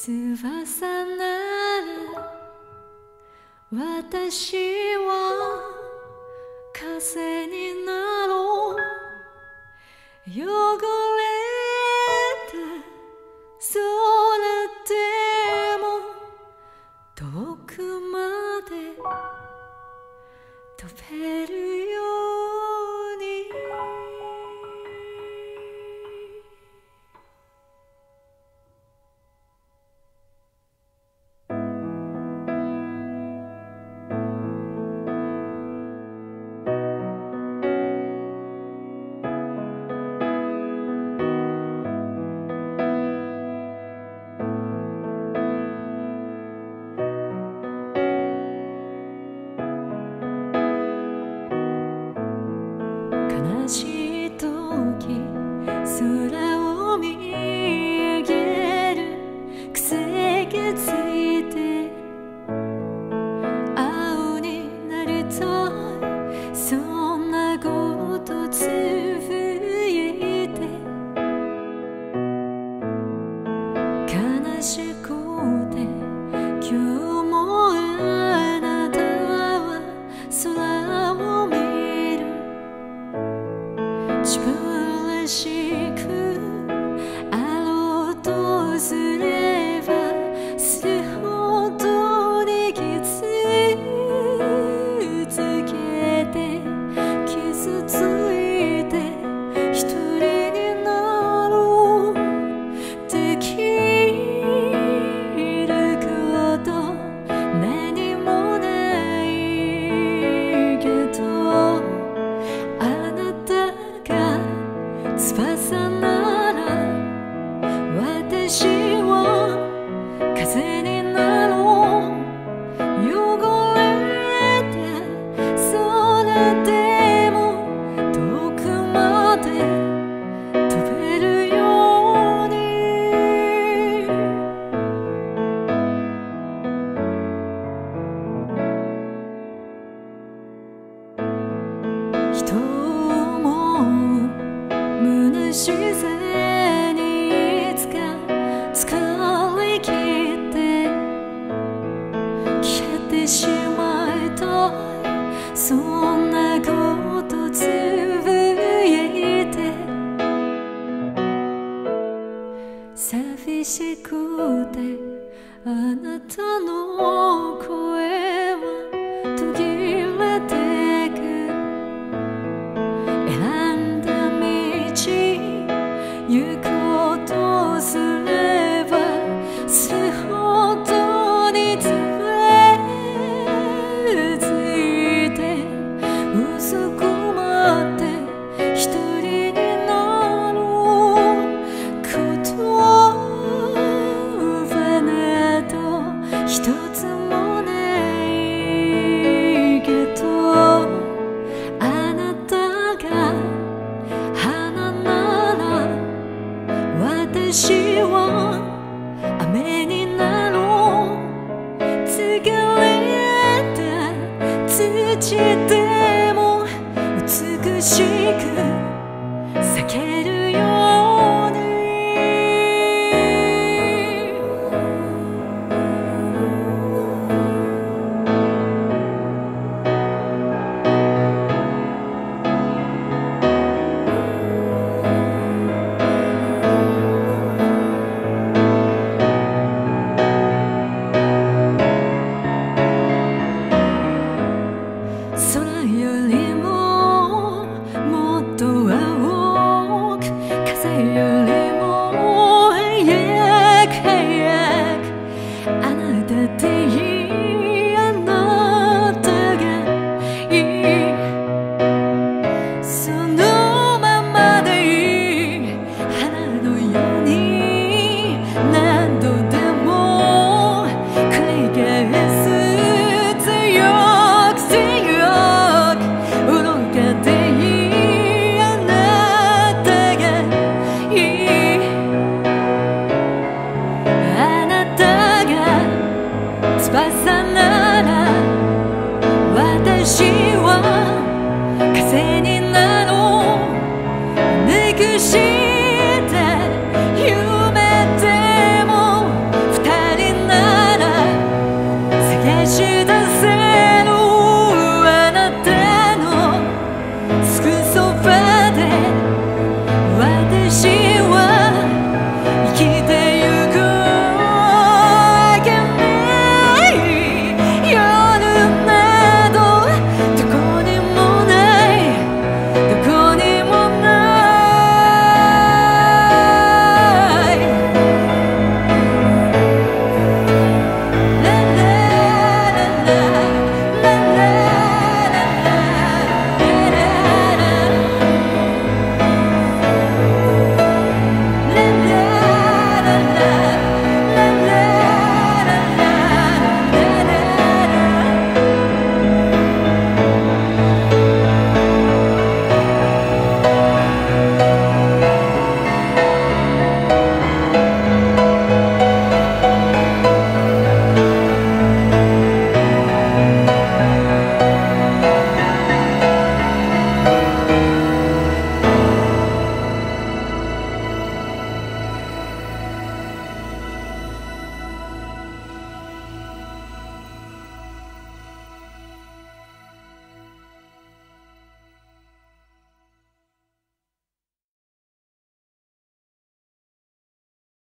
翼なる私は風になろう。汚れた空でも遠くまで飛べる 집에 風に所私は雨になろう。疲た土でも美しいは風になろう。ぬし